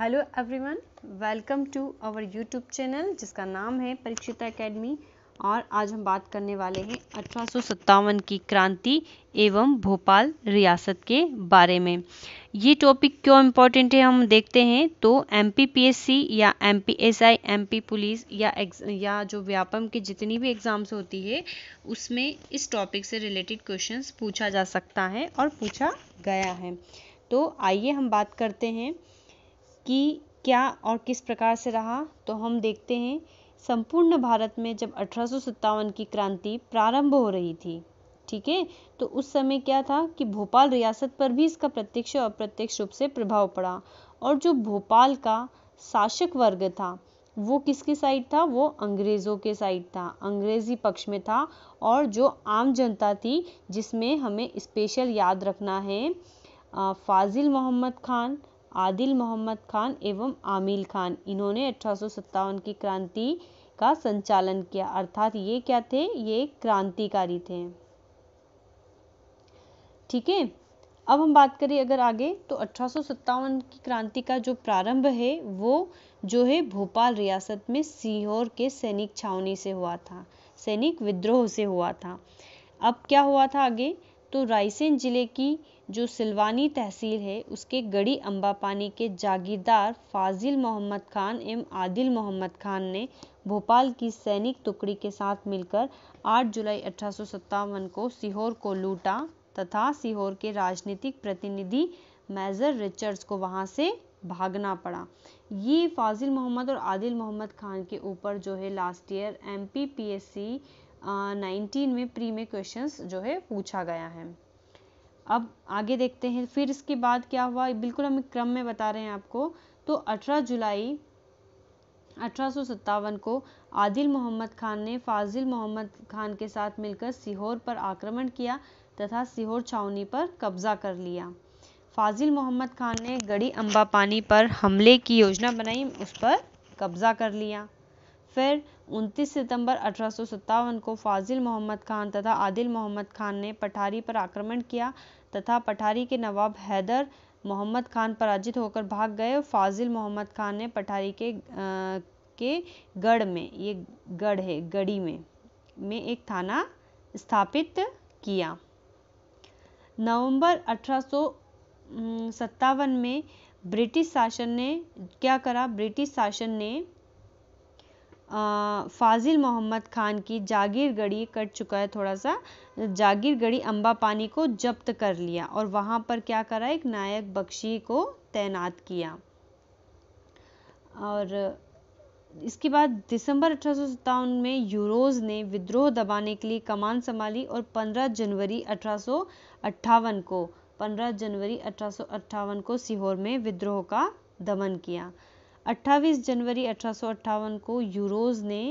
Hello everyone, welcome to our YouTube channel, जिसका नाम है परीक्षिता एकेडमी, और आज हम बात करने वाले हैं अठारह सौ सत्तावन की क्रांति एवं भोपाल रियासत के बारे में। ये टॉपिक क्यों इम्पोर्टेंट है हम देखते हैं तो एमपीपीएससी या एम पी पुलिस या या जो व्यापम की जितनी भी एग्ज़ाम्स होती है, उसमें इस टॉपिक से रिलेटेड क्वेश्चंस पूछा जा सकता है और पूछा गया है। तो आइए हम बात करते हैं कि क्या और किस प्रकार से रहा तो हम देखते हैं। संपूर्ण भारत में जब अठारह सौ सत्तावन की क्रांति प्रारंभ हो रही थी, ठीक है तो उस समय क्या था कि भोपाल रियासत पर भी इसका प्रत्यक्ष और अप्रत्यक्ष रूप से प्रभाव पड़ा। और जो भोपाल का शासक वर्ग था, वो किसके साइड था? वो अंग्रेज़ों के साइड था। अंग्रेज़ी पक्ष में था और जो आम जनता थी, जिसमें हमें स्पेशल याद रखना है फाजिल मोहम्मद खान आदिल मोहम्मद खान एवं आमिल खान। इन्होंने अठारह की क्रांति का संचालन किया। अर्थात ये क्या थे? ये क्रांतिकारी थे। ठीक है? अब हम बात करें अगर आगे तो अठारह की क्रांति का जो प्रारंभ है, वो जो है भोपाल रियासत में सीहोर के सैनिक छावनी से हुआ था। सैनिक विद्रोह से हुआ था। अब क्या हुआ था आगे? तो रायसेन ज़िले की जो सिलवानी तहसील है, उसके गढ़ी अम्बापानी के जागीरदार फाजिल मोहम्मद खान एवं आदिल मोहम्मद खान ने भोपाल की सैनिक टुकड़ी के साथ मिलकर 8 जुलाई अठारह सौ सत्तावन को सीहोर को लूटा तथा सीहोर के राजनीतिक प्रतिनिधि मेजर रिचर्ड्स को वहाँ से भागना पड़ा। ये फाजिल मोहम्मद और आदिल मोहम्मद खान के ऊपर जो है last year M P P S C nineteen में प्री में क्वेश्चंस जो है पूछा गया है। अब आगे देखते हैं, फिर इसके बाद क्या हुआ? बिल्कुल हम क्रम में बता रहे हैं आपको। तो 18 जुलाई अठारह सौ सत्तावन को आदिल मोहम्मद खान ने फाजिल मोहम्मद खान के साथ मिलकर सीहोर पर आक्रमण किया तथा सीहोर छावनी पर कब्जा कर लिया। फाजिल मोहम्मद खान ने गढ़ी अम्बा पानी पर हमले की योजना बनाई, उस पर कब्जा कर लिया। फिर 29 सितंबर अठारह को फाजिल मोहम्मद खान तथा आदिल मोहम्मद खान ने पठारी पर आक्रमण किया तथा पठारी के नवाब हैदर मोहम्मद खान पराजित होकर भाग गए फाजिल मोहम्मद खान ने पठारी के आ, के गढ़ में ये गढ़ है गढ़ी में में एक थाना स्थापित किया। नवंबर अठारह में ब्रिटिश शासन ने क्या करा? ब्रिटिश शासन ने फाजिल मोहम्मद खान की जागीर गढ़ी कट चुका है थोड़ा सा। जागीर गढ़ी अम्बा पानी को जब्त कर लिया और वहाँ पर क्या करा? एक नायक बख्शी को तैनात किया। और इसके बाद दिसंबर अठारह में यूरोज ने विद्रोह दबाने के लिए कमान संभाली और 15 जनवरी अठारह को 15 जनवरी अठारह को सीहोर में विद्रोह का दमन किया। 28 जनवरी अठारह को यूरोज ने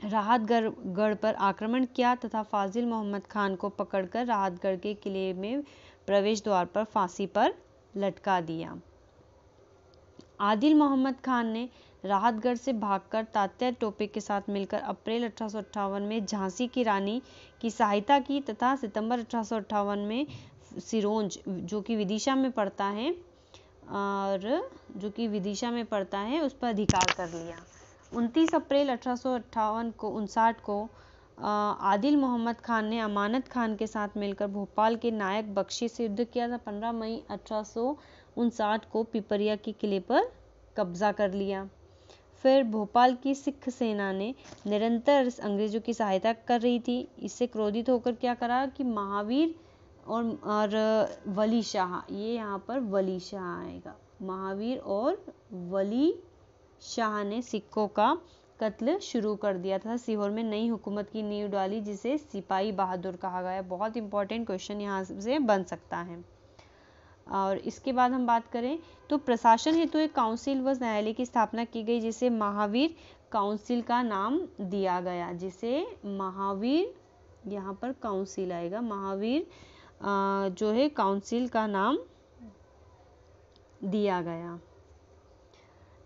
राहतगढ़ गढ़ पर आक्रमण किया तथा फाजिल मोहम्मद खान को पकड़कर राहतगढ़ के किले में प्रवेश द्वार पर फांसी पर लटका दिया। आदिल मोहम्मद खान ने राहतगढ़ से भागकर तात्या टोपे के साथ मिलकर अप्रैल अठारह में झांसी की रानी की सहायता की तथा सितंबर अठारह में सिरोंज, जो कि विदिशा में पड़ता है और जो कि विदिशा में पड़ता है, उस पर अधिकार कर लिया। 29 अप्रैल अठारह को, उनसाठ को आदिल मोहम्मद खान ने अमानत खान के साथ मिलकर भोपाल के नायक बख्शी से युद्ध किया था। 15 मई अठारह को पिपरिया के किले पर कब्जा कर लिया। फिर भोपाल की सिख सेना ने निरंतर अंग्रेज़ों की सहायता कर रही थी। इससे क्रोधित होकर क्या करा कि महावीर और और, वली शाह, ये यहाँ पर वली शाह आएगा। महावीर और वली शाह ने सिखों का कत्ल शुरू कर दिया था। सीहोर में नई हुकूमत की नींव डाली, जिसे सिपाही बहादुर कहा गया बहुत इंपॉर्टेंट क्वेश्चन यहाँ से बन सकता है। और इसके बाद हम बात करें तो प्रशासन हेतु एक काउंसिल व न्यायालय की स्थापना की गई, जिसे महावीर काउंसिल का नाम दिया गया, जिसे महावीर, यहाँ पर काउंसिल आएगा। महावीर जो है काउंसिल का नाम दिया गया।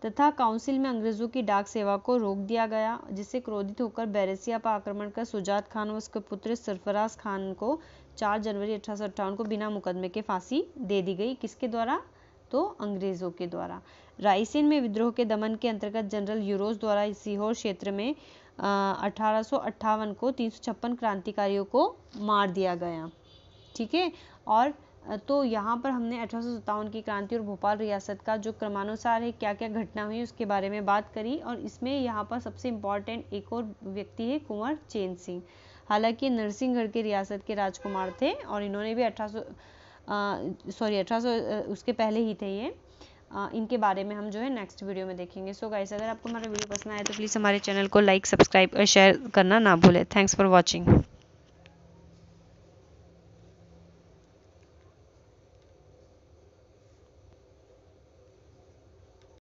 तथा काउंसिल में अंग्रेज़ों की डाक सेवा को रोक दिया गया, जिससे क्रोधित होकर बैरसिया पर आक्रमण कर सुजात खान और उसके पुत्र सरफराज खान को 4 जनवरी अठारह को बिना मुकदमे के फांसी दे दी गई। किसके द्वारा? तो अंग्रेज़ों के द्वारा। रायसेन में विद्रोह के दमन के अंतर्गत जनरल यूरोज द्वारा सीहोर क्षेत्र में अठारह को तीन सौ छप्पन क्रांतिकारियों को मार दिया गया। ठीक है? और तो यहाँ पर हमने अठारह सौ सत्तावन की क्रांति और भोपाल रियासत का जो क्रमानुसार है क्या क्या घटना हुई, उसके बारे में बात करी और इसमें यहाँ पर सबसे इंपॉर्टेंट एक और व्यक्ति है, कुंवर चैन सिंह। हालाँकि नरसिंहगढ़ के रियासत के राजकुमार थे और इन्होंने भी अठारह सौ सॉरी अठारह सौ उसके पहले ही थे ये। इनके बारे में हम जो है नेक्स्ट वीडियो में देखेंगे। सो so गाइस अगर आपको हमारा वीडियो पसंद आए तो प्लीज़ हमारे चैनल को लाइक सब्सक्राइब और शेयर करना ना भूलें। Thanks for watching